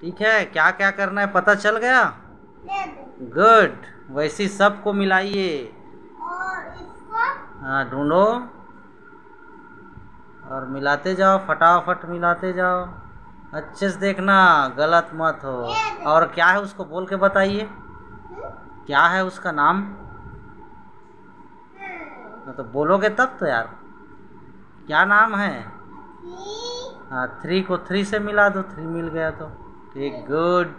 ठीक है क्या क्या करना है पता चल गया? गुड वैसी सबको मिलाइए। हाँ ढूंढो। और मिलाते जाओ फटाफट मिलाते जाओ। अच्छे से देखना गलत मत हो। और क्या है उसको बोल के बताइए? क्या है उसका नाम? हम्म, तो बोलोगे तब तो यार। क्या नाम है? हाँ थ्री को थ्री से मिला दो थ्री मिल गया तो। ठीक गुड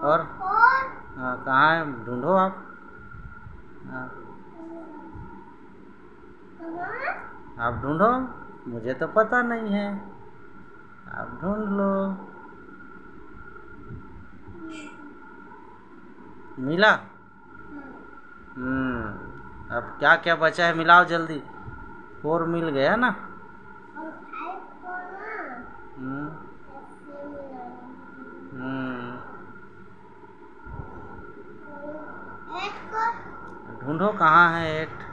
और? हाँ कहाँ है? ढूंढो आप। हाँ। आप ढूंढो। मुझे तो पता नहीं है। आप ढूंढ लो। मिला? हम्म अब क्या क्या बचा है? मिलाओ जल्दी। फोर मिल गया ना? हम्म ऐसे मिलाएँगे हम्म एट को ढूंढो कहाँ है एट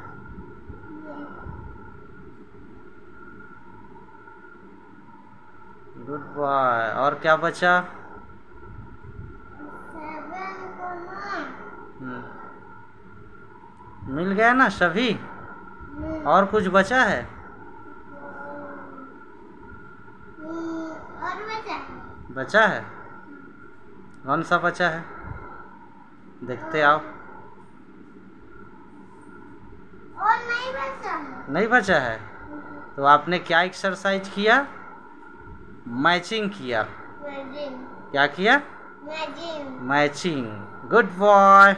गुड बॉय और क्या बचा? हम्म। मिल गया ना सभी? और कुछ बचा है और बचा है? बचा है? कौन सा बचा है? देखते आओ और नहीं बचा है। तो आपने क्या एक्सरसाइज किया? मैचिंग किया। क्या किया? Matching good boy